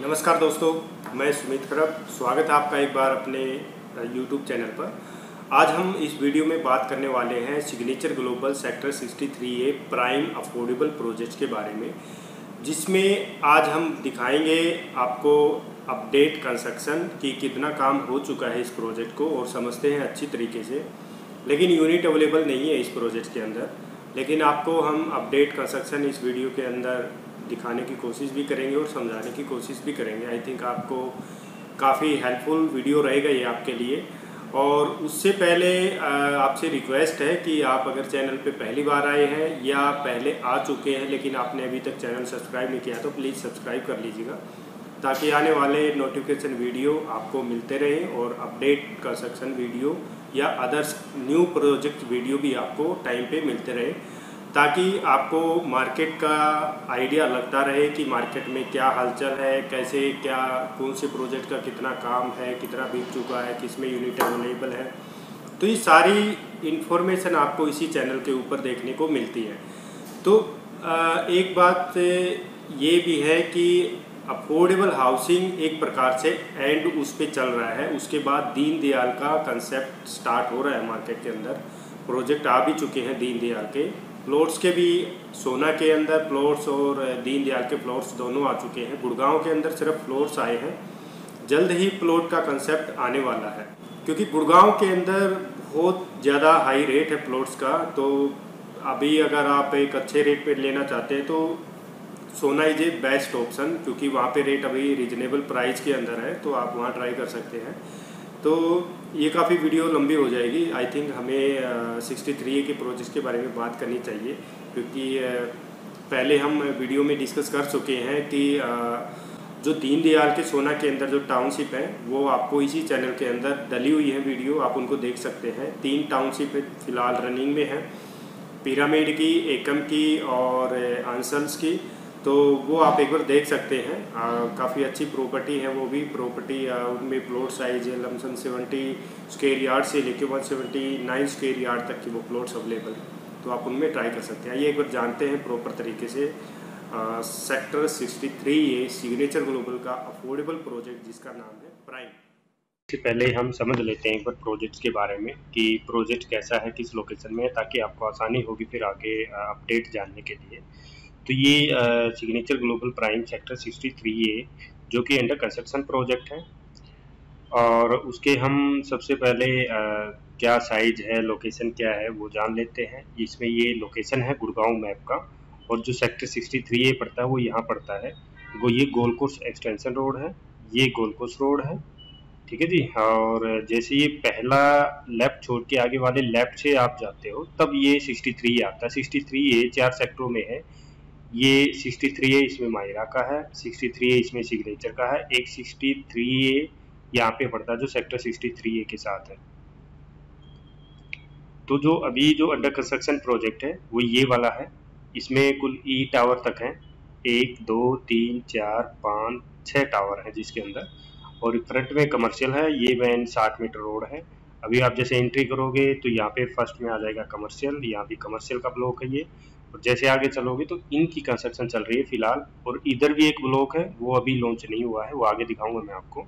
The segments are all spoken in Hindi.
नमस्कार दोस्तों, मैं सुमित खरब। स्वागत है आपका एक बार अपने यूट्यूब चैनल पर। आज हम इस वीडियो में बात करने वाले हैं Signature Global sector 63 A prime affordable project के बारे में, जिसमें आज हम दिखाएँगे आपको अपडेट कंस्ट्रक्शन कि कितना काम हो चुका है इस प्रोजेक्ट को और समझते हैं अच्छी तरीके से। लेकिन यूनिट अवेलेबल नहीं है इस प्रोजेक्ट के अंदर, लेकिन आपको हम अपडेट कंस्ट्रक्शन इस वीडियो के अंदर दिखाने की कोशिश भी करेंगे और समझाने की कोशिश भी करेंगे। आई थिंक आपको काफ़ी हेल्पफुल वीडियो रहेगा ये आपके लिए। और उससे पहले आपसे रिक्वेस्ट है कि आप अगर चैनल पे पहली बार आए हैं या पहले आ चुके हैं लेकिन आपने अभी तक चैनल सब्सक्राइब नहीं किया तो प्लीज़ सब्सक्राइब कर लीजिएगा ताकि आने वाले नोटिफिकेशन वीडियो आपको मिलते रहें और अपडेट कंस्ट्रक्शन वीडियो या अदर्स न्यू प्रोजेक्ट वीडियो भी आपको टाइम पे मिलते रहे। ताकि आपको मार्केट का आइडिया लगता रहे कि मार्केट में क्या हलचल है, कैसे क्या, कौन से प्रोजेक्ट का कितना काम है, कितना बिक चुका है किसमें यूनिट अवेलेबल है। तो ये सारी इन्फॉर्मेशन आपको इसी चैनल के ऊपर देखने को मिलती है। तो एक बात ये भी है कि अफोर्डेबल हाउसिंग एक प्रकार से एंड उस पर चल रहा है। उसके बाद दीन दयाल का कंसेप्ट स्टार्ट हो रहा है मार्केट के अंदर। प्रोजेक्ट आ भी चुके हैं दीन दयाल के। प्लॉट्स के भी, सोना के अंदर प्लॉट्स और दीनदयाल के प्लॉट्स दोनों आ चुके हैं। गुड़गांव के अंदर सिर्फ़ प्लॉट्स आए हैं। जल्द ही प्लॉट का कंसेप्ट आने वाला है। क्योंकि गुड़गांव के अंदर बहुत ज़्यादा हाई रेट है प्लॉट्स का तो अभी अगर आप एक अच्छे रेट पे लेना चाहते हैं तो सोना इज़ ए बेस्ट ऑप्शन क्योंकि वहाँ पे रेट अभी रिजनेबल प्राइस के अंदर है तो आप वहाँ ट्राई कर सकते हैं। तो ये काफ़ी वीडियो लंबी हो जाएगी। आई थिंक हमें सिक्सटी थ्री के प्रोजेक्ट के बारे में बात करनी चाहिए, क्योंकि पहले हम वीडियो में डिस्कस कर चुके हैं कि जो दीनदयाल के सोना के अंदर जो टाउनशिप है, वो आपको इसी चैनल के अंदर डली हुई है वीडियो, आप उनको देख सकते हैं। तीन टाउनशिप फ़िलहाल रनिंग में है। पिरामिड की एकम की और आंसल्स की। तो वो आप एक बार देख सकते हैं। काफ़ी अच्छी प्रॉपर्टी है वो भी प्रॉपर्टी उनमें प्लॉट साइज़ है lump sum seventy square yard से लेके one seventy nine square yard तक की वो प्लॉट्स अवेलेबल हैं। तो आप उनमें ट्राई कर सकते हैं। ये एक बार जानते हैं प्रॉपर तरीके से। आ, सेक्टर 63 ये सिग्नेचर ग्लोबल का अफोर्डेबल प्रोजेक्ट जिसका नाम है प्राइम इससे पहले हम समझ लेते हैं एक बार प्रोजेक्ट्स के बारे में कि प्रोजेक्ट कैसा है किस लोकेशन में है ताकि आपको आसानी होगी फिर आगे अपडेट जानने के लिए। तो ये Signature Global prime sector 63 A जो कि अंडर कंस्ट्रक्शन प्रोजेक्ट है। और उसके हम सबसे पहले आ, क्या साइज़ है लोकेशन क्या है वो जान लेते हैं। इसमें ये लोकेशन है गुड़गांव मैप का और जो सेक्टर 63 ए पड़ता है वो यहाँ पड़ता है। वो ये गोलकोस एक्सटेंशन रोड है ये गोलकोस रोड है ठीक है जी? और जैसे ये पहला लेफ़्ट छोड़ के आगे वाले लेफ़्ट से आप जाते हो तब ये 63 आता है। 63 ए चार सेक्टरों में है ये 63 है इसमें मायरा का है 63 है इसमें सिग्नेचर का है, एक 63 ए यहाँ पे पड़ता है जो सेक्टर 63 ए के साथ है। तो जो अभी जो अंडर कंस्ट्रक्शन प्रोजेक्ट है, वो ये वाला है। इसमें कुल ई e टावर तक है। एक, दो, तीन, चार, पाँच छः टावर हैं जिसके अंदर। और फ्रंट में कमर्शियल है, ये वैन साठ मीटर रोड है। अभी आप जैसे एंट्री करोगे तो यहाँ पे फ़र्स्ट में आ जाएगा कमर्शियल यहाँ भी कमर्शियल का ब्लॉक है ये। और जैसे आगे चलोगे तो इनकी कंस्ट्रक्शन चल रही है फ़िलहाल और इधर भी एक ब्लॉक है, वो अभी लॉन्च नहीं हुआ है, वो आगे दिखाऊँगा मैं आपको।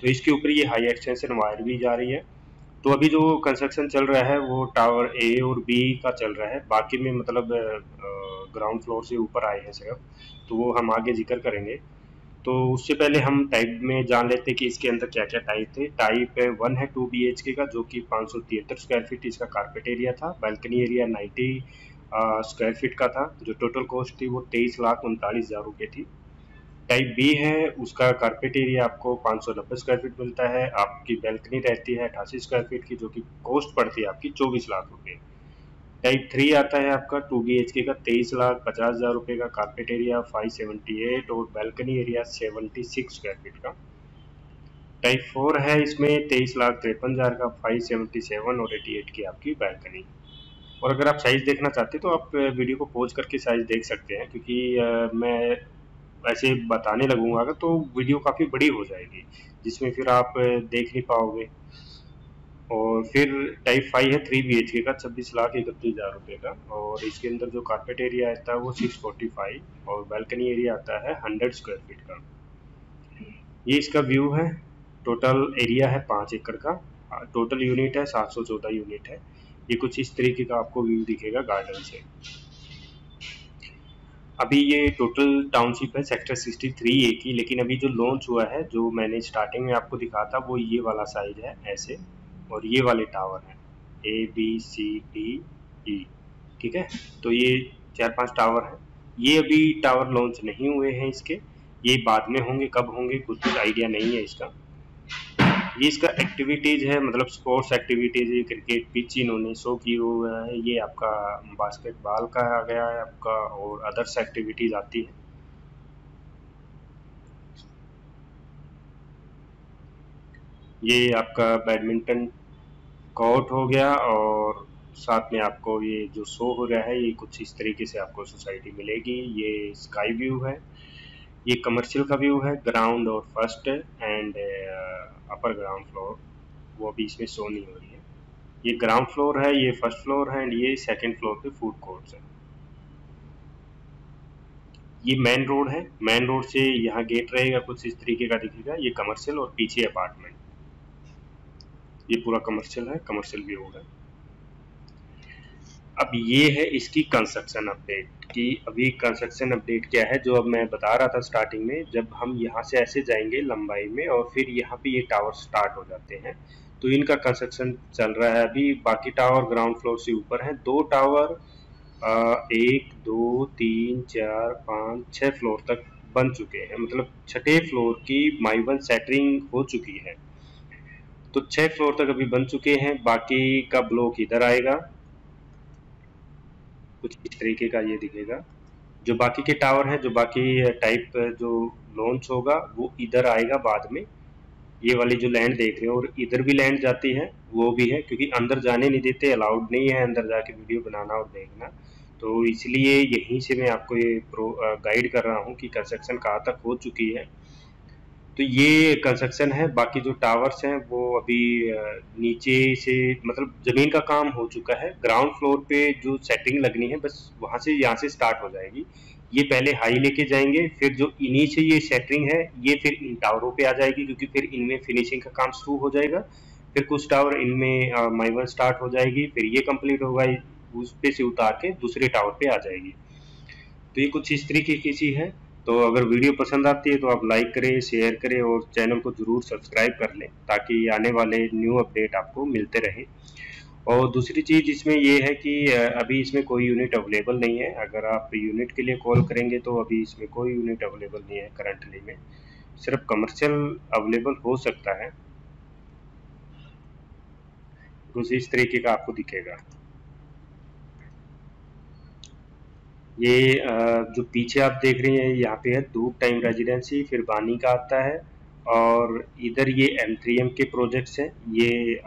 तो इसके ऊपर ये हाई एक्सटेंशन वायर भी जा रही है। तो अभी जो कंस्ट्रक्शन चल रहा है, वो टावर ए और बी का चल रहा है। बाकी में मतलब ग्राउंड फ्लोर से ऊपर आए हैं सिर्फ़ तो वो हम आगे ज़िक्र करेंगे। तो उससे पहले हम टाइप में जान लेते कि इसके अंदर क्या क्या टाइप थे। टाइप है वन है टू बी का, जो कि पाँच सौ तिहत्तर स्क्वायर फीट इसका कारपेट एरिया था। Balcony area ninety square feet का था, जो टोटल कॉस्ट थी वो तेईस लाख उनतालीस हज़ार रुपये थी। टाइप बी है, उसका कारपेट एरिया आपको पाँच सौ नब्बे स्क्वायर फीट मिलता है, आपकी बैल्कनी रहती है अठासी स्क्वायर फीट की, जो कि कॉस्ट पड़ती है आपकी चौबीस लाख रुपये। टाइप थ्री आता है आपका टू बी एच के का, तेईस लाख पचास हज़ार रुपये का carpet area five seventy eight और balcony area seventy six square feet का। टाइप फोर है, इसमें तेईस लाख तिरपन हज़ार का फाइव सेवेंटी सेवन और एटी एट की आपकी बैल्कनी और अगर आप साइज़ देखना चाहते हैं तो आप वीडियो को पोज करके साइज़ देख सकते हैं, क्योंकि मैं ऐसे बताने लगूँगा अगर तो वीडियो काफ़ी बड़ी हो जाएगी, जिसमें फिर आप देख नहीं पाओगे। और फिर टाइप फाइव है थ्री बी एच के का, छब्बीस लाख इकतीस हज़ार रुपये का, और इसके अंदर जो कारपेट एरिया आता है, वो सिक्स फोर्टी फाइव और बैल्कनी एरिया आता है हंड्रेड स्क्वायर फीट का। ये इसका व्यू है टोटल एरिया है पाँच एकड़ का टोटल यूनिट है सात सौ चौदह यूनिट है। ये कुछ इस तरीके का आपको व्यू दिखेगा गार्डन से। अभी ये टोटल टाउनशिप है सेक्टर 63 ए की, लेकिन अभी जो लॉन्च हुआ है, जो मैंने स्टार्टिंग में आपको दिखा था, वो ये वाला साइज़ है, ऐसे, और ये वाले टावर हैं A B C D E ठीक है? तो ये चार पाँच टावर हैं। ये अभी टावर लॉन्च नहीं हुए हैं इसके, ये बाद में होंगे, कब होंगे, कुछ आइडिया नहीं है इसका। ये इसका एक्टिविटीज़ है मतलब स्पोर्ट्स एक्टिविटीज़ है क्रिकेट पिच इन्होंने शो की हुआ है, ये आपका बास्केटबॉल का आ गया है आपका और अदर्स एक्टिविटीज़ आती है। ये आपका बैडमिंटन कोर्ट हो गया और साथ में आपको ये जो शो हो रहा है, ये कुछ इस तरीके से आपको सोसाइटी मिलेगी, ये स्काई व्यू है, ये कमर्शियल का व्यू है ग्राउंड और first and upper ground floor वो अभी इसमें शो नहीं हो रही है। ये ग्राउंड फ्लोर है, ये फ़र्स्ट फ्लोर है एंड ये सेकेंड फ्लोर पे फ़ूड कोर्ट्स है। ये मेन रोड है। मेन रोड से यहाँ गेट रहेगा, कुछ इस तरीके का दिखेगा। ये कमर्शियल और पीछे अपार्टमेंट ये पूरा कमर्शियल है कमर्शियल व्यू है। अब ये है इसकी कंस्ट्रक्शन अपडेट कि अभी कंस्ट्रक्शन अपडेट क्या है, जो अब मैं बता रहा था स्टार्टिंग में, जब हम यहाँ से ऐसे जाएँगे लंबाई में और फिर यहाँ पे ये टावर स्टार्ट हो जाते हैं। तो इनका कंस्ट्रक्शन चल रहा है अभी, बाकी टावर ग्राउंड फ्लोर से ऊपर हैं। दो टावर एक, दो, तीन, चार, पाँच छः फ्लोर तक बन चुके हैं। मतलब छठे फ्लोर की माइवन सेटरिंग हो चुकी है। तो छः फ्लोर तक अभी बन चुके हैं, बाकी का ब्लॉक इधर आएगा। कुछ इस तरीके का ये दिखेगा। जो बाकी के टावर हैं, जो बाकी टाइप जो लॉन्च होगा, वो इधर आएगा बाद में। ये वाली जो लैंड देख रहे हो, और इधर भी लैंड जाती है, वो भी है, क्योंकि अंदर जाने नहीं देते अलाउड नहीं है अंदर जाके वीडियो बनाना और देखना। तो इसलिए यहीं से मैं आपको ये प्रो गाइड कर रहा हूँ कि कंस्ट्रक्शन कहाँ तक हो चुकी है। तो ये कंस्ट्रक्शन है, बाकी जो टावर्स हैं, वो अभी नीचे से मतलब ज़मीन का काम हो चुका है। ग्राउंड फ्लोर पे जो सेटिंग लगनी है, बस वहाँ से यहाँ से स्टार्ट हो जाएगी। ये पहले हाई लेके जाएँगे, फिर जो इन्हीं से ये सेटिंग है, ये फिर इन टावरों पे आ जाएगी, क्योंकि फिर इनमें फिनिशिंग का काम शुरू हो जाएगा। फिर कुछ टावर इनमें माइवन स्टार्ट हो जाएगी, फिर ये कंप्लीट होगा, उस पे से उतार के दूसरे टावर पे आ जाएगी। तो ये कुछ इस तरीके की चीज़ है। तो अगर वीडियो पसंद आती है तो आप लाइक करें शेयर करें और चैनल को ज़रूर सब्सक्राइब कर लें ताकि आने वाले न्यू अपडेट आपको मिलते रहे। और दूसरी चीज़ इसमें ये है कि अभी इसमें कोई यूनिट अवेलेबल नहीं है। अगर आप यूनिट के लिए कॉल करेंगे तो अभी इसमें कोई यूनिट अवेलेबल नहीं है करंटली में। सिर्फ़ कमर्शियल अवेलेबल हो सकता है। कुछ इस तरीके का आपको दिखेगा। ये जो पीछे आप देख रहे हैं, यहाँ पे है धूप टाइम रेजिडेंसी, फिर बानी का आता है और इधर ये एम थ्री एम के प्रोजेक्ट्स हैं, ये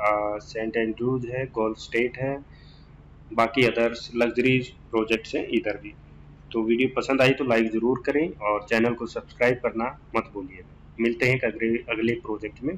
सेंट एंड्रूज है गोल्ड स्टेट है, बाकी अदर्स लग्जरी प्रोजेक्ट्स हैं इधर भी। तो वीडियो पसंद आई तो लाइक ज़रूर करें और चैनल को सब्सक्राइब करना मत भूलिए। मिलते हैं अगले अगले प्रोजेक्ट में।